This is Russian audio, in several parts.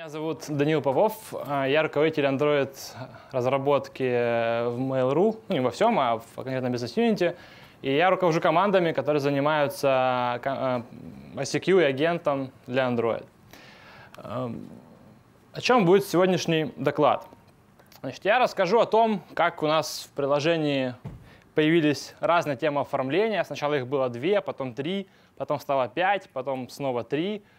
Меня зовут Данил Попов, а, я руководитель Android разработки в Mail.ru, ну не во всем, а в конкретном бизнес-юните. И я руковожу командами, которые занимаются ICQ а, и агентом для Android. Эм, о чем будет сегодняшний доклад? Значит, я расскажу о том, как у нас в приложении появились разные темы оформления. Сначала их было две, потом три, потом стало пять, потом снова три –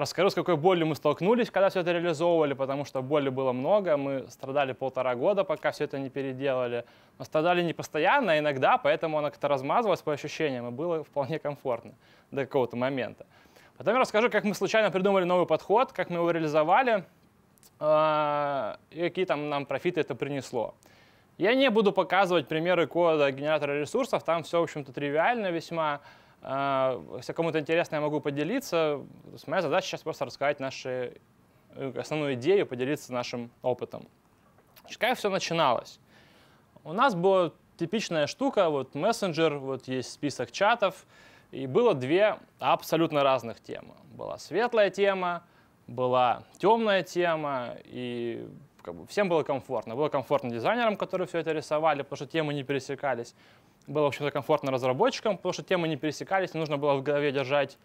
расскажу, с какой болью мы столкнулись, когда все это реализовывали, потому что боли было много. Мы страдали полтора года, пока все это не переделали. Но страдали не постоянно, а иногда, поэтому она как-то размазывалась по ощущениям, и было вполне комфортно до какого-то момента. Потом я расскажу, как мы случайно придумали новый подход, как мы его реализовали, а, и какие там нам профиты это принесло. Я не буду показывать примеры кода генератора ресурсов, там все, в общем-то, тривиально весьма. А, если кому-то интересно, я могу поделиться. Моя задача сейчас просто рассказать наши, э, основную идею, поделиться нашим опытом. Как все начиналось? У нас была типичная штука, вот мессенджер, вот есть список чатов, и было две абсолютно разных темы. Была светлая тема, была темная тема, и как бы, всем было комфортно. Было комфортно дизайнерам, которые все это рисовали, потому что темы не пересекались было, в общем-то, комфортно разработчикам, потому что темы не пересекались, не нужно было в голове держать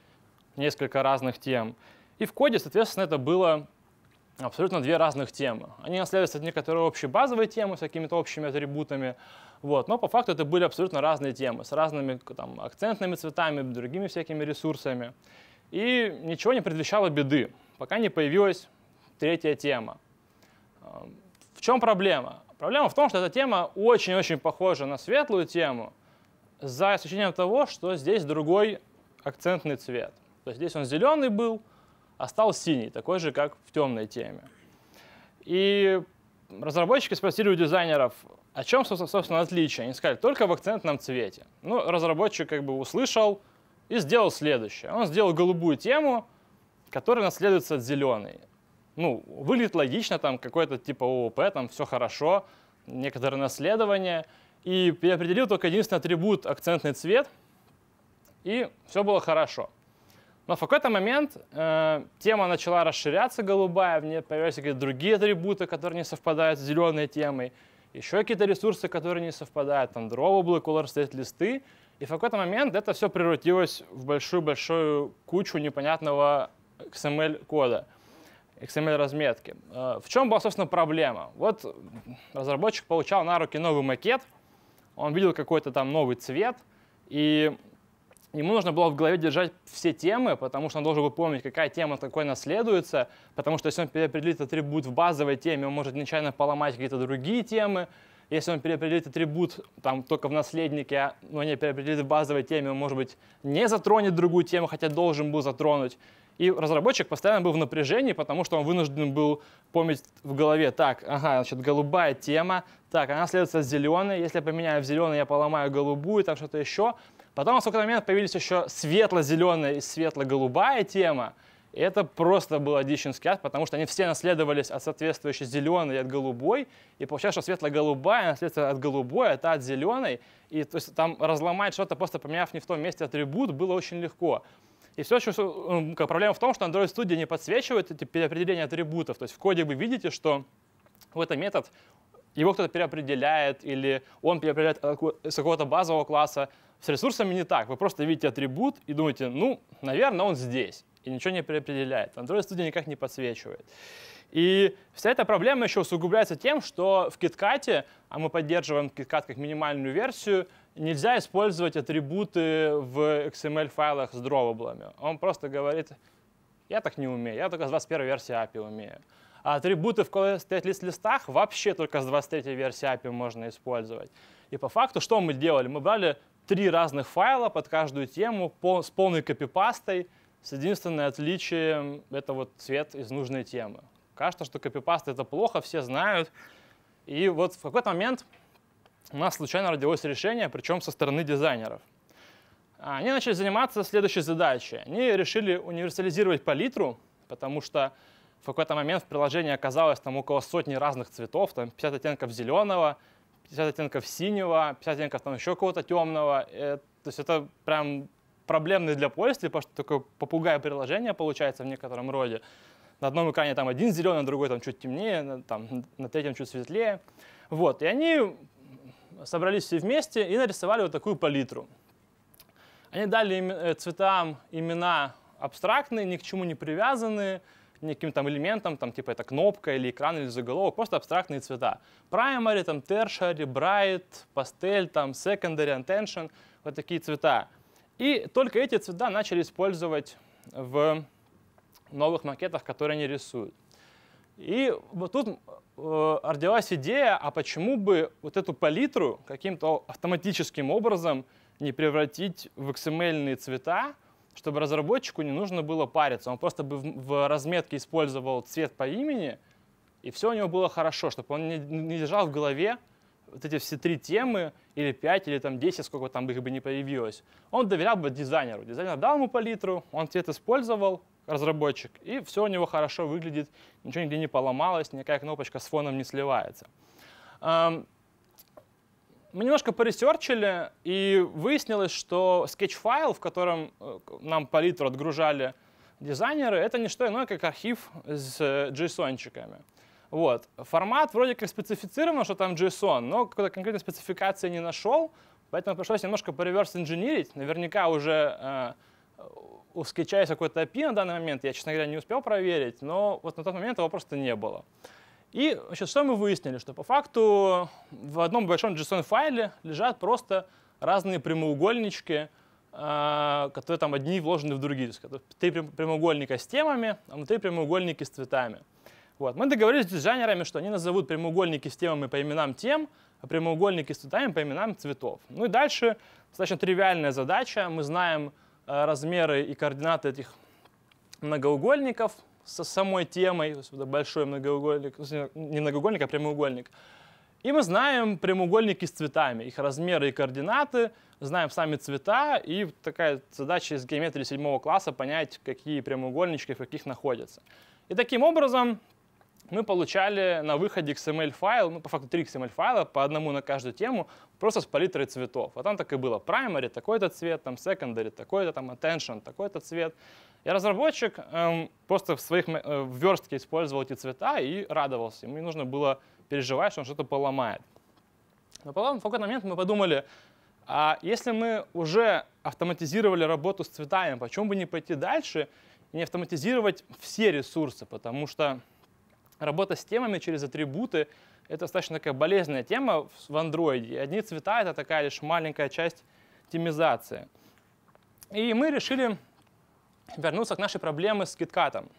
несколько разных тем. И в коде, соответственно, это было абсолютно две разных темы. Они наследуются от некоторые общие базовые темы с какими-то общими атрибутами, вот, но по факту это были абсолютно разные темы, с разными там, акцентными цветами, другими всякими ресурсами. И ничего не предвещало беды, пока не появилась третья тема. В чем проблема? Проблема в том, что эта тема очень-очень похожа на светлую тему, за исключением того, что здесь другой акцентный цвет. То есть здесь он зеленый был, а стал синий, такой же, как в темной теме. И разработчики спросили у дизайнеров, о чем, собственно, отличие. Они сказали, только в акцентном цвете. Ну, разработчик как бы услышал и сделал следующее. Он сделал голубую тему, которая наследуется от зеленой ну, выглядит логично, там какой-то типа ООП, там все хорошо, некоторое наследование. И определил только единственный атрибут акцентный цвет, и все было хорошо. Но в какой-то момент э, тема начала расширяться голубая, в ней появились какие-то другие атрибуты, которые не совпадают с зеленой темой, еще какие-то ресурсы, которые не совпадают, там drawable, color state листы. И в какой-то момент это все превратилось в большую-большую кучу непонятного XML-кода. XML-разметки. Э, в чем была, собственно, проблема? Вот разработчик получал на руки новый макет, он видел какой-то там новый цвет, и ему нужно было в голове держать все темы, потому что он должен был помнить, какая тема такой наследуется, потому что если он переопределит атрибут в базовой теме, он может нечаянно поломать какие-то другие темы. Если он переопределит атрибут там, только в наследнике, но не переопределит в базовой теме, он, может быть, не затронет другую тему, хотя должен был затронуть. И разработчик постоянно был в напряжении, потому что он вынужден был помнить в голове, так, ага, значит, голубая тема, так, она следуется зеленой, если я поменяю в зеленый, я поломаю голубую, там что-то еще. Потом в какой-то момент появились еще светло-зеленая и светло-голубая тема, это просто было дичинский ад, потому что они все наследовались от соответствующей зеленой и от голубой, и получается, что светло-голубая наследуется от голубой, это от зеленой, и то есть там разломать что-то, просто поменяв не в том месте атрибут, было очень легко. И все, что, проблема в том, что Android Studio не подсвечивает эти переопределения атрибутов. То есть в коде вы видите, что этот метод его кто-то переопределяет, или он переопределяет с какого-то базового класса. С ресурсами не так. Вы просто видите атрибут и думаете, ну, наверное, он здесь. И ничего не переопределяет. Android Studio никак не подсвечивает. И вся эта проблема еще усугубляется тем, что в KitKat, а мы поддерживаем KitKat как минимальную версию, нельзя использовать атрибуты в XML-файлах с дроваблами. Он просто говорит, я так не умею, я только с 21 версии API умею. А атрибуты в list листах вообще только с 23 версии API можно использовать. И по факту что мы делали? Мы брали три разных файла под каждую тему с полной копипастой, с единственным отличием — это вот цвет из нужной темы. Кажется, что копипаст — это плохо, все знают. И вот в какой-то момент у нас случайно родилось решение, причем со стороны дизайнеров. Они начали заниматься следующей задачей. Они решили универсализировать палитру, потому что в какой-то момент в приложении оказалось там около сотни разных цветов, там 50 оттенков зеленого, 50 оттенков синего, 50 оттенков там еще какого-то темного. И, то есть это прям проблемный для пользователя, потому что такое попугай приложение получается в некотором роде. на одном экране там один зеленый, на другой там чуть темнее, там, на третьем чуть светлее. Вот, и они собрались все вместе и нарисовали вот такую палитру. Они дали э, цветам имена абстрактные, ни к чему не привязанные, ни к каким там элементам, там типа это кнопка или экран или заголовок, просто абстрактные цвета. Primary, там tertiary, bright, pastel, там secondary, attention, вот такие цвета. И только эти цвета начали использовать в новых макетах, которые они рисуют. И вот тут э, родилась идея, а почему бы вот эту палитру каким-то автоматическим образом не превратить в XML цвета, чтобы разработчику не нужно было париться. Он просто бы в разметке использовал цвет по имени, и все у него было хорошо, чтобы он не держал в голове вот эти все три темы, или пять, или там десять, сколько там их бы не появилось. Он доверял бы дизайнеру. Дизайнер дал ему палитру, он цвет использовал, разработчик, и все у него хорошо выглядит, ничего нигде не поломалось, никакая кнопочка с фоном не сливается. Мы немножко поресерчили, и выяснилось, что Sketch-файл, в котором э, нам палитру отгружали дизайнеры, это не что иное, как архив с JSON-чиками. Вот. Формат вроде как специфицирован, что там JSON, но какой-то конкретной спецификации не нашел, поэтому пришлось немножко по-реверс инженерить. Наверняка уже э, есть какой-то API на данный момент, я, честно говоря, не успел проверить, но вот на тот момент его просто не было. И значит, что мы выяснили? Что по факту в одном большом JSON-файле лежат просто разные прямоугольнички, а, которые там одни вложены в другие. То есть три прямоугольника с темами, а внутри прямоугольники с цветами. Вот. Мы договорились с дизайнерами, что они назовут прямоугольники с темами по именам тем, а прямоугольники с цветами по именам цветов. Ну и дальше достаточно тривиальная задача. Мы знаем Э, размеры и координаты этих многоугольников со самой темой, то есть большой многоугольник, не многоугольник, а прямоугольник. И мы знаем прямоугольники с цветами, их размеры и координаты, знаем сами цвета, и такая задача из геометрии седьмого класса понять, какие прямоугольнички в каких находятся. И таким образом мы получали на выходе XML-файл, ну, по факту три XML-файла, по одному на каждую тему, просто с палитрой цветов. А там так и было. Primary — такой-то цвет, там secondary — такой-то, там attention — такой-то цвет. И разработчик эм, просто в своих э, в верстке использовал эти цвета и радовался. Ему не нужно было переживать, что он что-то поломает. Но потом в какой-то момент мы подумали, а если мы уже автоматизировали работу с цветами, почему бы не пойти дальше и не автоматизировать все ресурсы? Потому что работа с темами через атрибуты — это достаточно такая болезненная тема в Android. Одни цвета — это такая лишь маленькая часть темизации. И мы решили вернуться к нашей проблеме с киткатом.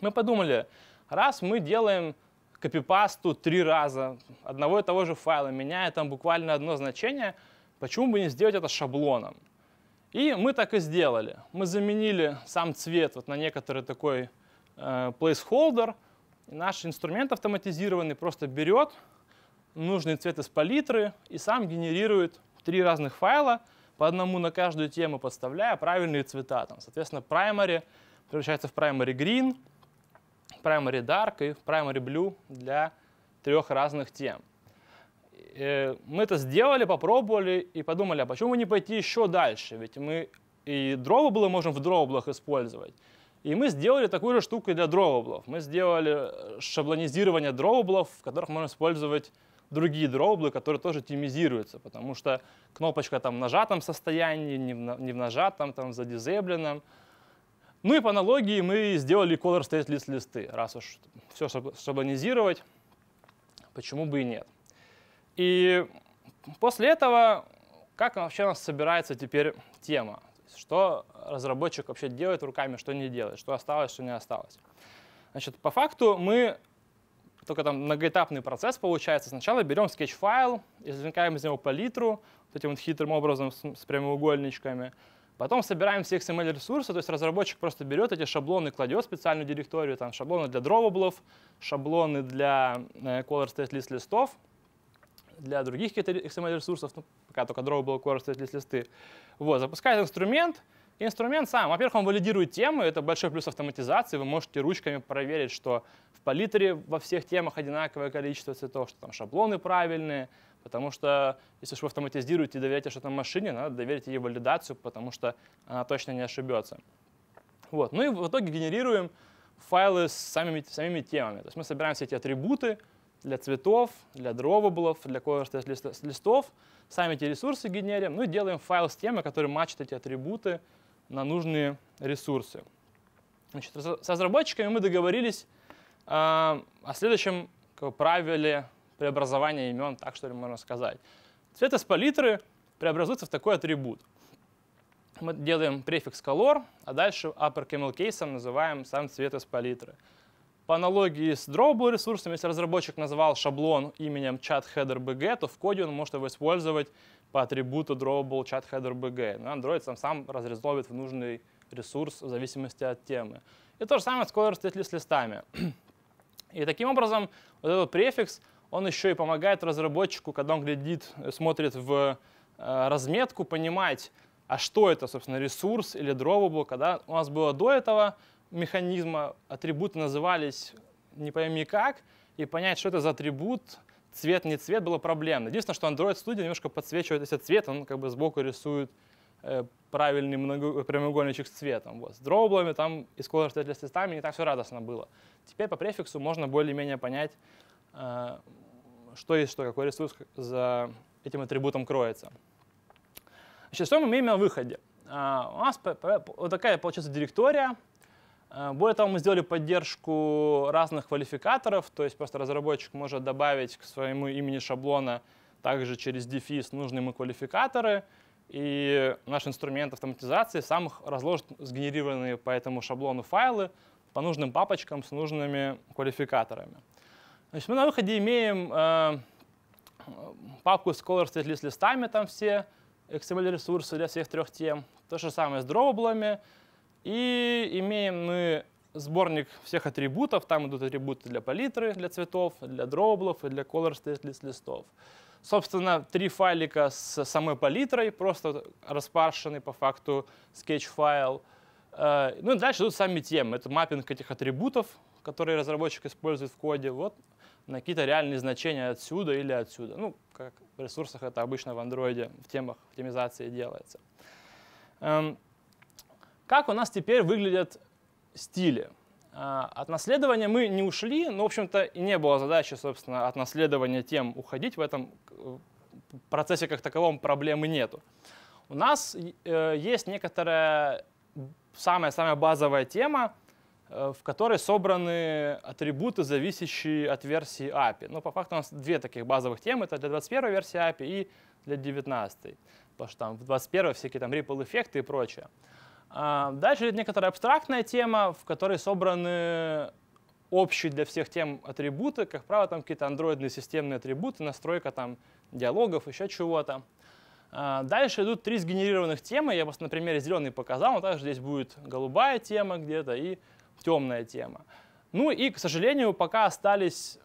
Мы подумали, раз мы делаем копипасту три раза одного и того же файла, меняя там буквально одно значение, почему бы не сделать это шаблоном? И мы так и сделали. Мы заменили сам цвет вот на некоторый такой э, placeholder — наш инструмент автоматизированный просто берет нужный цвет из палитры и сам генерирует три разных файла, по одному на каждую тему подставляя правильные цвета. Там, соответственно, primary превращается в primary green, primary dark и primary blue для трех разных тем. И мы это сделали, попробовали и подумали, а почему не пойти еще дальше? Ведь мы и дроблы можем в дроблах использовать. И мы сделали такую же штуку для дроублов. Мы сделали э, шаблонизирование дроублов, в которых можно использовать другие дроблы, которые тоже тимизируются, потому что кнопочка там в нажатом состоянии, не в, нажатом, там за дизейбленном. Ну и по аналогии мы сделали color state list листы. Раз уж все шаблонизировать, почему бы и нет. И после этого, как вообще у нас собирается теперь тема? Что разработчик вообще делает руками, что не делает, что осталось, что не осталось. Значит, по факту мы только там многоэтапный процесс получается. Сначала берем Sketch-файл, извлекаем из него палитру, вот этим вот хитрым образом с, с прямоугольничками. Потом собираем все XML-ресурсы, то есть разработчик просто берет эти шаблоны, кладет в специальную директорию, там шаблоны для дроваблов, шаблоны для э, color state list листов, для других каких-то XML-ресурсов, ну, пока только drawable color state list листы. Вот, запускает инструмент, инструмент сам, во-первых, он валидирует темы, это большой плюс автоматизации, вы можете ручками проверить, что в палитре во всех темах одинаковое количество цветов, что там шаблоны правильные, потому что если вы автоматизируете и доверяете что-то машине, надо доверить ей валидацию, потому что она точно не ошибется. Вот. Ну и в итоге генерируем файлы с самими, самими темами. То есть мы собираем все эти атрибуты для цветов, для дроваблов, для color листов, сами эти ресурсы генерим, ну и делаем файл с темой, который мачит эти атрибуты на нужные ресурсы. Значит, с разработчиками мы договорились э, о следующем как, правиле преобразования имен, так что ли можно сказать. Цвет из палитры преобразуется в такой атрибут. Мы делаем префикс color, а дальше upper camel case называем сам цвет из палитры. По аналогии с drawable ресурсом, если разработчик назвал шаблон именем chat-header.bg, то в коде он может его использовать по атрибуту drawable chat-header.bg. Но Android сам, сам разрезовывает в нужный ресурс в зависимости от темы. И то же самое с color state с листами. И таким образом вот этот префикс, он еще и помогает разработчику, когда он глядит, смотрит в э, разметку, понимать, а что это, собственно, ресурс или drawable. Когда у нас было до этого механизма, атрибуты назывались не пойми как, и понять, что это за атрибут, цвет, не цвет, было проблемно. Единственное, что Android Studio немножко подсвечивает этот цвет, он как бы сбоку рисует э, правильный много, прямоугольничек с цветом. Вот. С дроблами там и с с листами не так все радостно было. Теперь по префиксу можно более-менее понять, э, что есть что, какой ресурс за этим атрибутом кроется. Значит, что мы имеем на выходе? Uh, у нас вот такая получается директория. Uh, более того, мы сделали поддержку разных квалификаторов, то есть просто разработчик может добавить к своему имени шаблона также через дефис нужные ему квалификаторы, и наш инструмент автоматизации сам их разложит сгенерированные по этому шаблону файлы по нужным папочкам с нужными квалификаторами. Значит, мы на выходе имеем э, папку с color list листами, там все XML-ресурсы для всех трех тем. То же самое с дроблами. И имеем мы сборник всех атрибутов. Там идут атрибуты для палитры, для цветов, для дроблов и для color state list листов. Собственно, три файлика с самой палитрой, просто распаршенный по факту Sketch-файл. Э, ну и дальше идут сами темы. Это маппинг этих атрибутов, которые разработчик использует в коде. Вот на какие-то реальные значения отсюда или отсюда. Ну, как в ресурсах это обычно в андроиде, в темах оптимизации делается. Как у нас теперь выглядят стили? Э, от наследования мы не ушли, но, в общем-то, и не было задачи, собственно, от наследования тем уходить. В этом э, процессе как таковом проблемы нету. У нас э, есть некоторая самая-самая базовая тема, Э, в которой собраны атрибуты, зависящие от версии API. Но по факту у нас две таких базовых темы. Это для 21 версии API и для 19. Потому что там в 21 всякие там ripple эффекты и прочее. А, дальше идет некоторая абстрактная тема, в которой собраны общие для всех тем атрибуты. Как правило, там какие-то андроидные системные атрибуты, настройка там диалогов, еще чего-то. А, дальше идут три сгенерированных темы. Я просто на примере зеленый показал, но также здесь будет голубая тема где-то и темная тема. Ну и, к сожалению, пока остались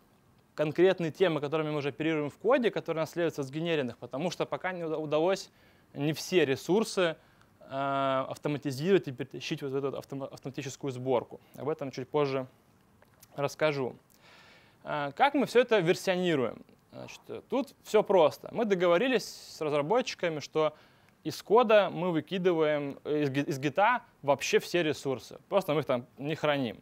конкретные темы, которыми мы уже оперируем в коде, которые наследуются сгенеренных, потому что пока не удалось не все ресурсы автоматизировать и перетащить вот эту автоматическую сборку. Об этом чуть позже расскажу. Э, как мы все это версионируем? Значит, тут все просто. Мы договорились с разработчиками, что из кода мы выкидываем э, из, из гита вообще все ресурсы. Просто мы их там не храним.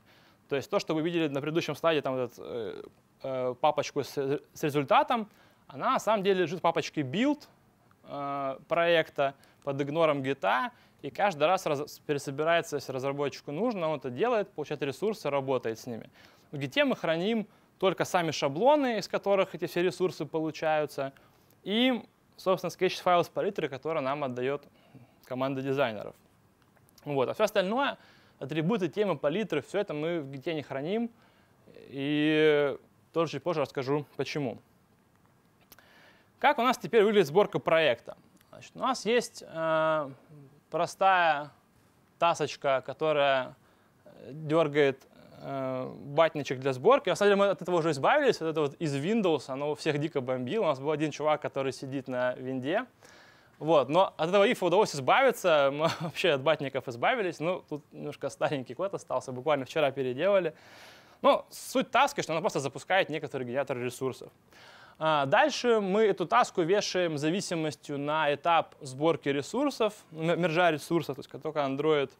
То есть то, что вы видели на предыдущем слайде, там вот эту э, э, папочку с, с результатом, она на самом деле лежит в папочке build э, проекта под игнором гита, и каждый раз раз, пересобирается, если разработчику нужно, он это делает, получает ресурсы, работает с ними. В гите мы храним только сами шаблоны, из которых эти все ресурсы получаются, и собственно, Sketch-файл с палитры, который нам отдает команда дизайнеров. Вот. А все остальное, атрибуты, темы, палитры, все это мы в гите не храним. И тоже чуть позже расскажу, почему. Как у нас теперь выглядит сборка проекта? Значит, у нас есть э, простая тасочка, которая дергает э, батничек для сборки. На самом деле мы от этого уже избавились, от этого из Windows, оно всех дико бомбило. У нас был один чувак, который сидит на винде. Вот, но от этого ифа удалось избавиться, мы вообще от батников избавились. Ну, тут немножко старенький код остался, буквально вчера переделали. Ну, суть таски, что она просто запускает некоторый генератор ресурсов. А, дальше мы эту таску вешаем зависимостью на этап сборки ресурсов, мержа ресурсов, то есть как только Android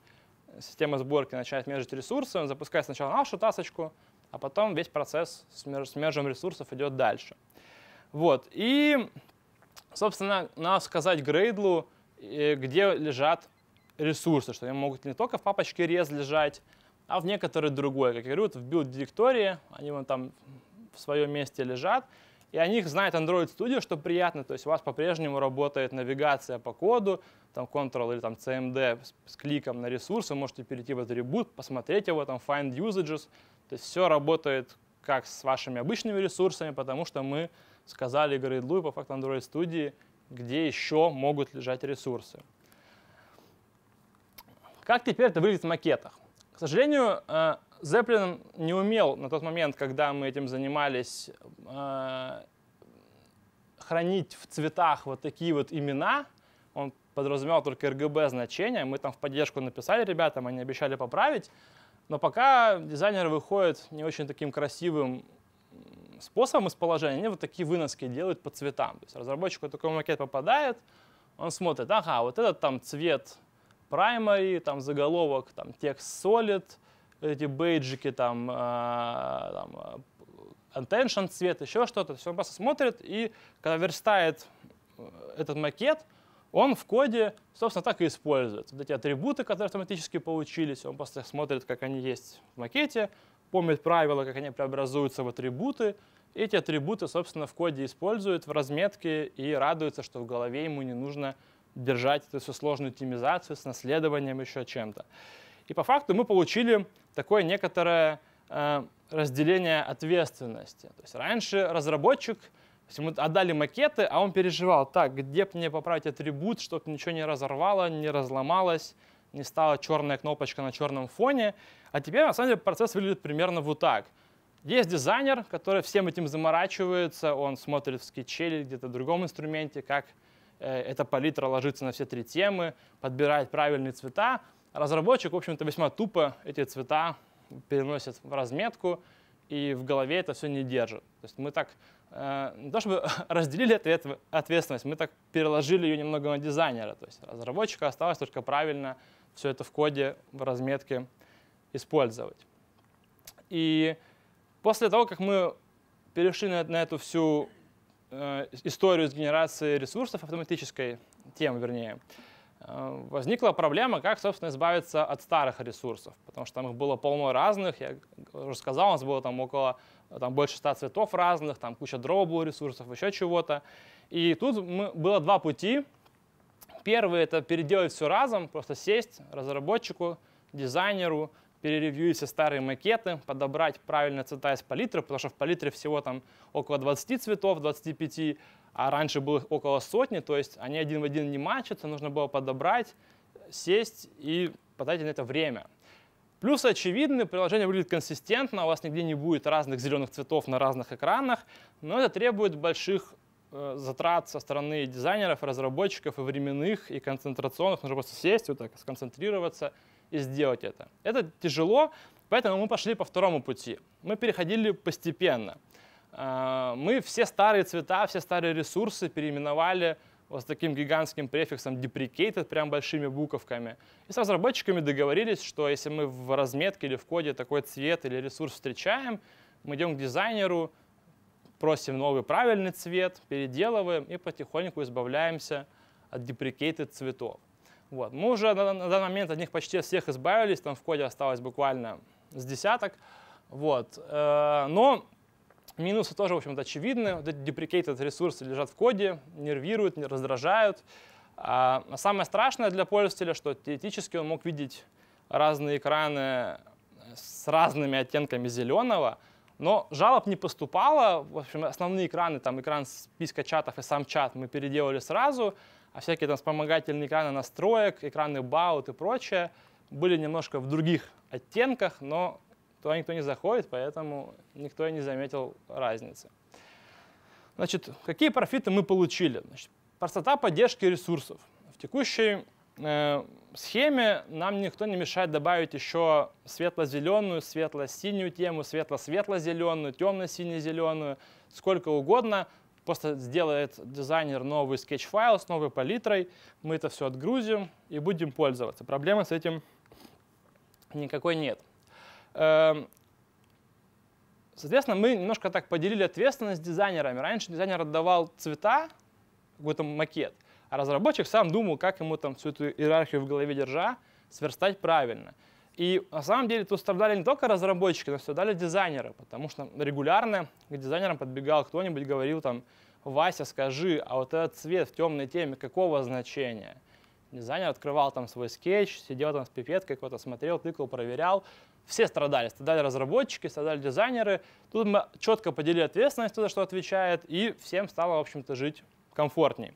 система сборки начинает мержить ресурсы, он запускает сначала нашу тасочку, а потом весь процесс с, мерж, с мержем ресурсов идет дальше. Вот, и, собственно, надо сказать Gradle, э, где лежат ресурсы, что они могут не только в папочке res лежать, а в некоторой другой. Как я говорю, вот в build директории, они вон там в своем месте лежат, и о них знает Android Studio, что приятно, то есть у вас по-прежнему работает навигация по коду, там Ctrl или там CMD с, кликом на ресурс, вы можете перейти в атрибут, посмотреть его, там Find Usages, то есть все работает как с вашими обычными ресурсами, потому что мы сказали Gradle по факту Android Studio, где еще могут лежать ресурсы. Как теперь это выглядит в макетах? К сожалению, э, Zeppelin не умел на тот момент, когда мы этим занимались, э, хранить в цветах вот такие вот имена. Он подразумевал только RGB значения. Мы там в поддержку написали ребятам, они обещали поправить. Но пока дизайнеры выходят не очень таким красивым способом из положения, они вот такие выноски делают по цветам. То есть разработчику такой макет попадает, он смотрит, ага, вот этот там цвет primary, там заголовок, там текст solid, эти бейджики, там, э, там attention цвет, еще что-то. Все он просто смотрит и когда верстает э, этот макет, он в коде, собственно, так и использует. Вот эти атрибуты, которые автоматически получились, он просто смотрит, как они есть в макете, помнит правила, как они преобразуются в атрибуты. Эти атрибуты, собственно, в коде использует в разметке и радуется, что в голове ему не нужно держать эту всю сложную тимизацию с наследованием, еще чем-то. И по факту мы получили такое некоторое э, разделение ответственности. То есть раньше разработчик мы отдали макеты, а он переживал, так, где мне поправить атрибут, чтобы ничего не разорвало, не разломалось, не стала черная кнопочка на черном фоне. А теперь, на самом деле, процесс выглядит примерно вот так. Есть дизайнер, который всем этим заморачивается, он смотрит в скетче или где-то в другом инструменте, как э, эта палитра ложится на все три темы, подбирает правильные цвета. Разработчик, в общем-то, весьма тупо эти цвета переносит в разметку, и в голове это все не держит. То есть мы так Э, не то чтобы разделили ответ, ответственность, мы так переложили ее немного на дизайнера. То есть разработчика осталось только правильно все это в коде, в разметке использовать. И после того, как мы перешли на, на эту всю э, историю с генерацией ресурсов автоматической, тем вернее, э, возникла проблема, как, собственно, избавиться от старых ресурсов, потому что там их было полно разных. Я уже сказал, у нас было там около там больше ста цветов разных, там куча drawable ресурсов, еще чего-то. И тут мы, было два пути. Первый — это переделать все разом, просто сесть разработчику, дизайнеру, переревьюить все старые макеты, подобрать правильные цвета из палитры, потому что в палитре всего там около 20 цветов, 25, а раньше было около сотни, то есть они один в один не матчатся, нужно было подобрать, сесть и потратить на это время. Плюс очевидны, приложение выглядит консистентно, у вас нигде не будет разных зеленых цветов на разных экранах, но это требует больших э, затрат со стороны дизайнеров, разработчиков и временных, и концентрационных. Нужно просто сесть, вот так, сконцентрироваться и сделать это. Это тяжело, поэтому мы пошли по второму пути. Мы переходили постепенно. Э, мы все старые цвета, все старые ресурсы переименовали вот с таким гигантским префиксом deprecated, прям большими буковками. И с разработчиками договорились, что если мы в разметке или в коде такой цвет или ресурс встречаем, мы идем к дизайнеру, просим новый правильный цвет, переделываем и потихоньку избавляемся от deprecated цветов. Вот. Мы уже на, на данный момент от них почти всех избавились, там в коде осталось буквально с десяток. Вот. Э, но Минусы тоже, в общем-то, очевидны. Вот эти deprecated ресурсы лежат в коде, нервируют, раздражают. А самое страшное для пользователя, что теоретически он мог видеть разные экраны с разными оттенками зеленого, но жалоб не поступало. В общем, основные экраны, там экран списка чатов и сам чат мы переделали сразу, а всякие там вспомогательные экраны настроек, экраны баут и прочее были немножко в других оттенках, но туда никто не заходит, поэтому никто и не заметил разницы. Значит, какие профиты мы получили? Значит, простота поддержки ресурсов. В текущей э, схеме нам никто не мешает добавить еще светло-зеленую, светло-синюю тему, светло-светло-зеленую, темно-сине-зеленую, сколько угодно. Просто сделает дизайнер новый Sketch-файл с новой палитрой, мы это все отгрузим и будем пользоваться. Проблемы с этим никакой нет. Эм, соответственно, мы немножко так поделили ответственность дизайнерами. Раньше дизайнер отдавал цвета, какой-то макет, а разработчик сам думал, как ему там всю эту иерархию в голове держа сверстать правильно. И на самом деле тут страдали не только разработчики, но страдали дизайнеры, потому что регулярно к дизайнерам подбегал кто-нибудь, говорил там, Вася, скажи, а вот этот цвет в темной теме какого значения? Дизайнер открывал там свой скетч, сидел там с пипеткой, какой-то смотрел, тыкал, проверял. Все страдали. Страдали разработчики, страдали дизайнеры. Тут мы четко поделили ответственность, за что отвечает, и всем стало, в общем-то, жить комфортнее.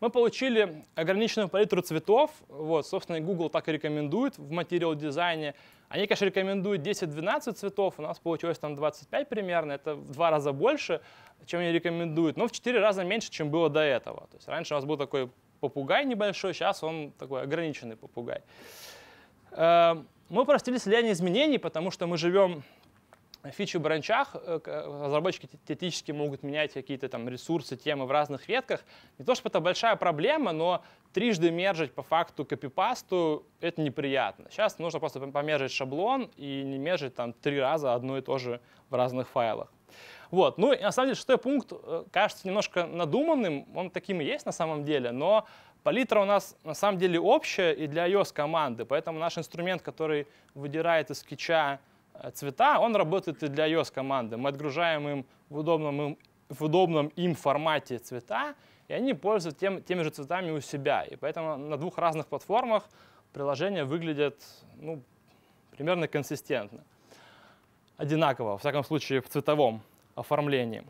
Мы получили ограниченную палитру цветов. Вот, собственно, Google так и рекомендует в материал дизайне. Они, конечно, рекомендуют 10-12 цветов. У нас получилось там 25 примерно. Это в два раза больше, чем они рекомендуют, но в 4 раза меньше, чем было до этого. То есть раньше у нас был такой попугай небольшой, сейчас он такой ограниченный попугай. Мы упростили слияние изменений, потому что мы живем в бранчах, э, разработчики теоретически могут менять какие-то там ресурсы, темы в разных ветках. Не то, чтобы это большая проблема, но трижды мержить по факту копипасту — это неприятно. Сейчас нужно просто помержить шаблон и не мержить там три раза одно и то же в разных файлах. Вот. Ну и на самом деле шестой пункт э, кажется немножко надуманным, он таким и есть на самом деле, но палитра у нас на самом деле общая и для iOS команды, поэтому наш инструмент, который выдирает из скетча Э, цвета, он работает и для iOS команды. Мы отгружаем им в удобном им, в удобном им формате цвета, и они пользуются тем, теми же цветами у себя. И поэтому на двух разных платформах приложения выглядят ну, примерно консистентно. Одинаково, во всяком случае, в цветовом оформлении.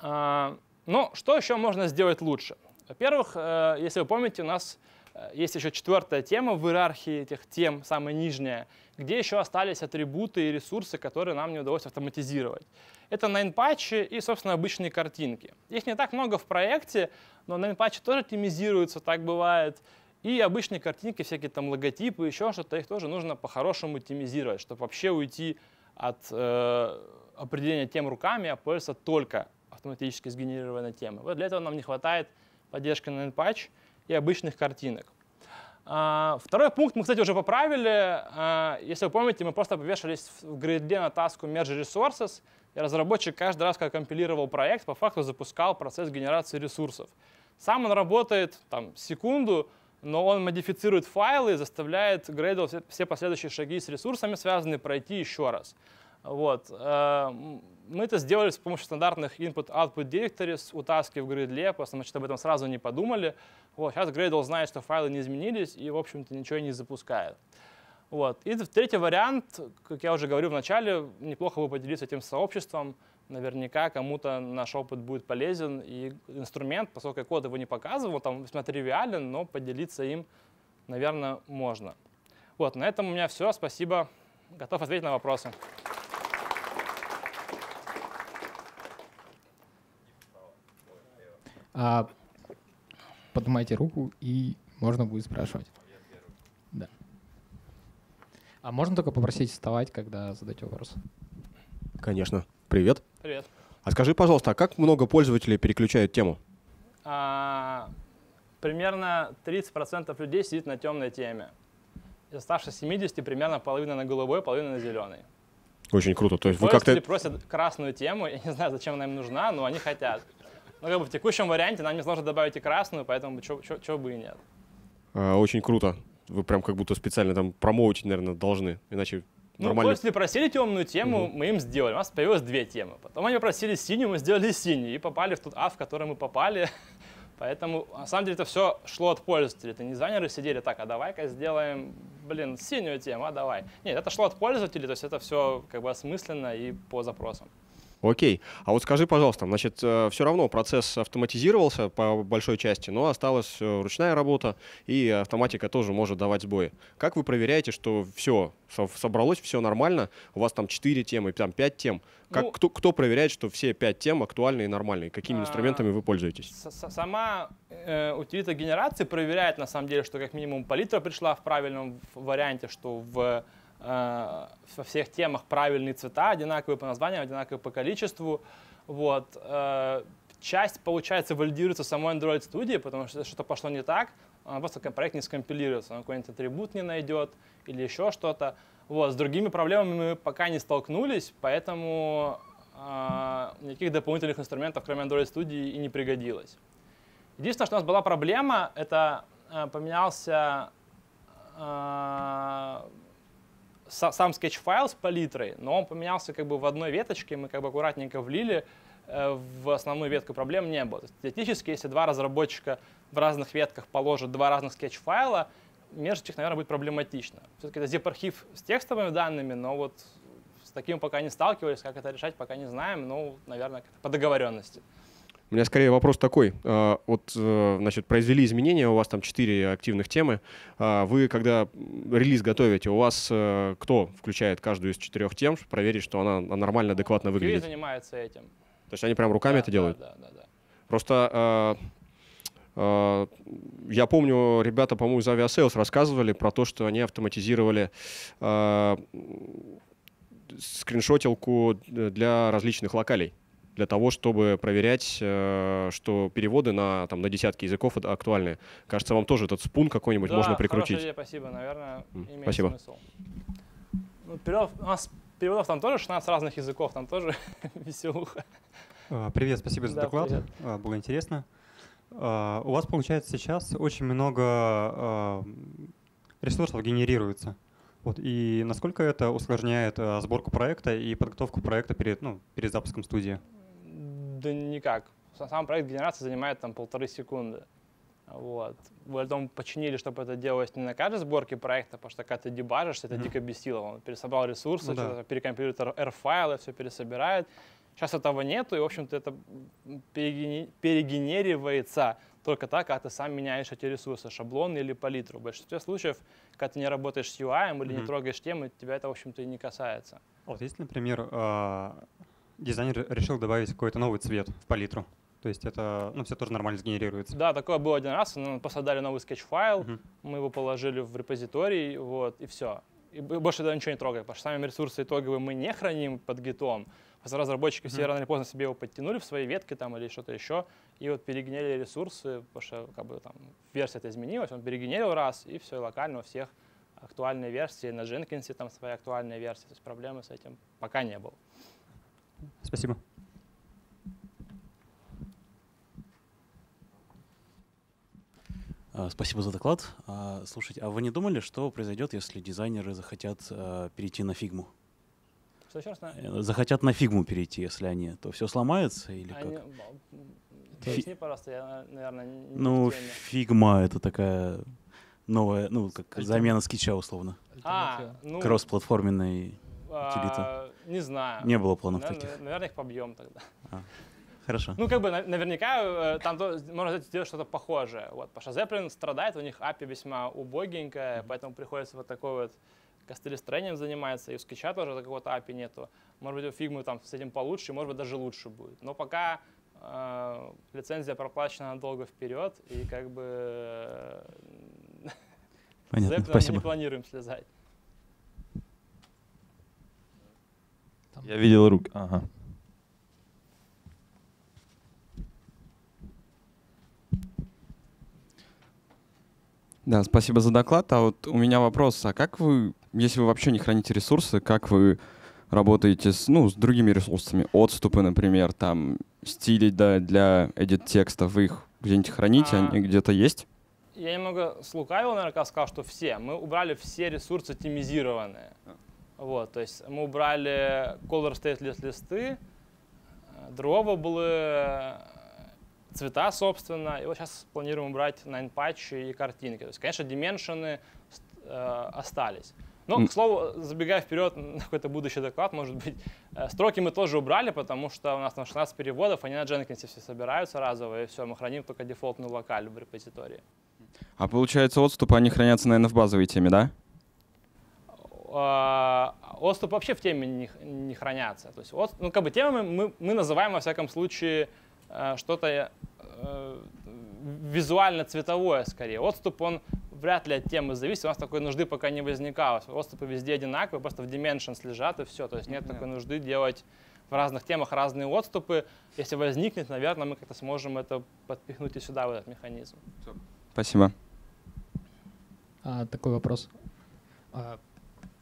А, но что еще можно сделать лучше? Во-первых, э, если вы помните, у нас Э, есть еще четвертая тема в иерархии этих тем, самая нижняя, где еще остались атрибуты и ресурсы, которые нам не удалось автоматизировать. Это найнпатчи и, собственно, обычные картинки. Их не так много в проекте, но найнпатчи тоже темизируются, так бывает. И обычные картинки, всякие там логотипы, еще что-то, их тоже нужно по-хорошему темизировать, чтобы вообще уйти от э, определения тем руками, а пользоваться только автоматически сгенерированной темой. Вот для этого нам не хватает поддержки найнпатч и обычных картинок. А, второй пункт мы, кстати, уже поправили. А, если вы помните, мы просто повешались в гриде на таску Merge Resources, и разработчик каждый раз, когда компилировал проект, по факту запускал процесс генерации ресурсов. Сам он работает там, секунду, но он модифицирует файлы и заставляет Gradle все последующие шаги с ресурсами связанные пройти еще раз. Вот. Э, мы это сделали с помощью стандартных input-output directories у таски в Gradle, просто мы об этом сразу не подумали. Вот. Сейчас Gradle знает, что файлы не изменились и, в общем-то, ничего не запускает. Вот. И третий вариант, как я уже говорил в начале, неплохо бы поделиться этим сообществом. Наверняка кому-то наш опыт будет полезен. И инструмент, поскольку я код его не показывал, там весьма тривиален, но поделиться им, наверное, можно. Вот, на этом у меня все. Спасибо. Готов ответить на вопросы. А, поднимайте руку, и можно будет спрашивать. Да. А можно только попросить вставать, когда задаете вопрос? Конечно. Привет. Привет. А скажи, пожалуйста, а как много пользователей переключают тему? А, примерно 30% людей сидит на темной теме. Из оставшихся 70 примерно половина на голубой, половина на зеленой. Очень круто. То есть вы как-то... просят красную тему, я не знаю, зачем она им нужна, но они хотят. Ну, как бы в текущем варианте нам не сложно добавить и красную, поэтому чего бы и нет. А, очень круто. Вы прям как будто специально там промоутить, наверное, должны, иначе ну, нормально. после просили темную тему, угу. мы им сделали. У нас появилось две темы. Потом они попросили синюю, мы сделали синюю. И попали в тот ад, в который мы попали. Поэтому, на самом деле, это все шло от пользователей. Это не дизайнеры сидели так, а давай-ка сделаем, блин, синюю тему, а давай. Нет, это шло от пользователей, то есть это все как бы осмысленно и по запросам. Окей. А вот скажи, пожалуйста, значит, э, все равно процесс автоматизировался по большой части, но осталась э, ручная работа, и автоматика тоже может давать сбои. Как вы проверяете, что все собралось, все нормально, у вас там 4 темы, там 5 тем? Как, ну, кто, кто проверяет, что все 5 тем актуальны и нормальные? Какими а, инструментами вы пользуетесь? Сама э, утилита генерации проверяет, на самом деле, что как минимум палитра пришла в правильном варианте, что в во всех темах правильные цвета, одинаковые по названию, одинаковые по количеству. Вот. Э, часть, получается, валидируется самой Android Studio, потому что что-то пошло не так. он просто проект не скомпилируется, он какой-нибудь атрибут не найдет или еще что-то. Вот, с другими проблемами мы пока не столкнулись, поэтому э, никаких дополнительных инструментов, кроме Android Studio, и не пригодилось. Единственное, что у нас была проблема, это э, поменялся э, сам Sketch-файл с палитрой, но он поменялся как бы в одной веточке, мы как бы аккуратненько влили, э, в основную ветку проблем не было. теоретически, если два разработчика в разных ветках положат два разных Sketch-файла, между их, наверное, будет проблематично. Все-таки это zip-архив с текстовыми данными, но вот с таким пока не сталкивались, как это решать, пока не знаем, ну, наверное, по договоренности. У меня скорее вопрос такой. А, вот, э, значит, произвели изменения, у вас там четыре активных темы. А, вы, когда релиз готовите, у вас э, кто включает каждую из четырех тем, чтобы проверить, что она нормально, адекватно выглядит? QA занимается этим. То есть они прям руками да, это делают? Да, да, да. Просто э, я помню, ребята, по-моему, из Aviasales рассказывали про то, что они автоматизировали скриншотилку для различных локалей для того, чтобы проверять, э, что переводы на, там, на десятки языков актуальны. Кажется, вам тоже этот спун какой-нибудь да, можно прикрутить. Идея, спасибо, наверное, имеет спасибо. смысл. Ну, переводов, у нас переводов там тоже 16 разных языков, там тоже веселуха. А, привет, спасибо за да, доклад, привет. А, было интересно. А, у вас, получается, сейчас очень много ресурсов генерируется. Вот, и насколько это усложняет сборку проекта и подготовку проекта перед, ну, перед запуском студии? Да никак. Сам проект генерации занимает там полторы секунды. Вот. Потом починили, чтобы это делалось не на каждой сборке проекта, потому что когда ты дебажишь, это mm-hmm. дико бессилово. Он пересобрал ресурсы, да. перекомпилирует R-файлы, все пересобирает. Сейчас этого нету, и, в общем-то, это перегенеривается только так, когда ты сам меняешь эти ресурсы, шаблоны или палитру. В большинстве случаев, когда ты не работаешь с UI или mm-hmm. не трогаешь темы, тебя это, в общем-то, и не касается. Вот если, например, а, дизайнер решил добавить какой-то новый цвет в палитру. То есть это, ну, все тоже нормально сгенерируется. Да, такое было один раз. Мы просто дали новый Sketch-файл, uh-huh. мы его положили в репозиторий, вот, и все. И больше этого ничего не трогаем, потому что сами ресурсы итоговые мы не храним под гитом. Просто разработчики uh-huh. все рано или поздно себе его подтянули в свои ветки там или что-то еще, и вот перегенерили ресурсы, потому что как бы там версия-то изменилась, он перегенерил раз, и все, локально у всех актуальные версии, на Jenkins там своя актуальная версия, то есть проблемы с этим пока не было. Спасибо. А, спасибо за доклад. А, слушайте, а вы не думали, что произойдет, если дизайнеры захотят а, перейти на фигму? Что еще раз? Э, захотят на фигму перейти, если они, то все сломается или они... как? Поясни, пожалуйста, я, наверное, не Ну, фигма — это такая новая, ну, как замена скетча, условно. А, ну... Кроссплатформенный утилита? Не знаю. Не было планов наверное, таких? Наверное, их побьем тогда. А, хорошо. Ну, как бы наверняка э, там можно сделать что-то похожее. Вот, что Zeppelin страдает, у них API весьма убогенькая, поэтому приходится вот такой вот костылестроением занимается, и у скетча тоже какого-то API нету. Может быть, у фигмы там с этим получше, может быть, даже лучше будет. Но пока э, лицензия проплачена надолго вперед, и как бы э, Понятно, Zeppelin спасибо. мы не планируем слезать. Я видел рук. Ага. Да, спасибо за доклад. А вот у меня вопрос, а как вы, если вы вообще не храните ресурсы, как вы работаете с, ну, с другими ресурсами? Отступы, например, там, стили да, для edit текстов, вы их где-нибудь храните, а... они где-то есть? Я немного слукавил, наверное, сказал, что все. Мы убрали все ресурсы темизированные. Вот, то есть мы убрали color stateless листы, дрова были, цвета, собственно, и вот сейчас планируем убрать nine-patch и картинки. То есть, конечно, дименшены э, остались. Но, к слову, забегая вперед на какой-то будущий доклад, может быть, э, строки мы тоже убрали, потому что у нас там 16 переводов, они на Jenkins все собираются разово, и все, мы храним только дефолтную локаль в репозитории. А получается, отступы, они хранятся, наверное, в базовой теме, да? А, отступ вообще в теме не, не хранятся. То есть, от, ну, как бы темами мы, мы называем, во всяком случае, э, что-то э, визуально-цветовое скорее. Отступ, он вряд ли от темы зависит. У нас такой нужды пока не возникало. Отступы везде одинаковые, просто в dimensions лежат и все. То есть нет такой нужды делать в разных темах разные отступы. Если возникнет, наверное, мы как-то сможем это подпихнуть и сюда, в этот механизм. Спасибо. А, такой вопрос. А,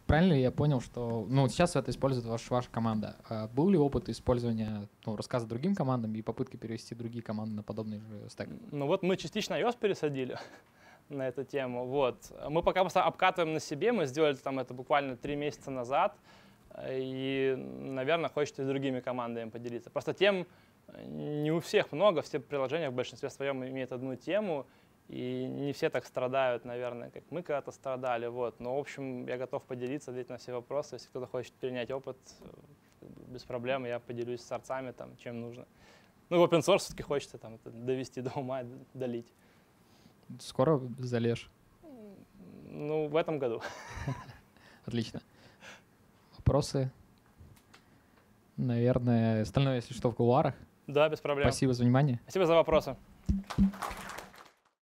правильно ли я понял, что ну, сейчас это использует ваш, ваша команда? А был ли опыт использования ну, рассказа другим командам и попытки перевести другие команды на подобный же стек? Ну вот мы частично iOS пересадили на эту тему. Вот. Мы пока просто обкатываем на себе, мы сделали там это буквально три месяца назад, и, наверное, хочется с другими командами поделиться. Просто тем не у всех много, все приложения в большинстве своем имеют одну тему, и не все так страдают, наверное, как мы когда-то страдали. Вот. Но, в общем, я готов поделиться, ответить на все вопросы. Если кто-то хочет перенять опыт, без проблем, я поделюсь с арцами, там, чем нужно. Ну, в open source все-таки хочется там, это довести до ума, долить. Скоро залежь? Ну, в этом году. Отлично. Вопросы? Наверное, остальное, если что, в кулуарах. Да, без проблем. Спасибо за внимание. Спасибо за вопросы.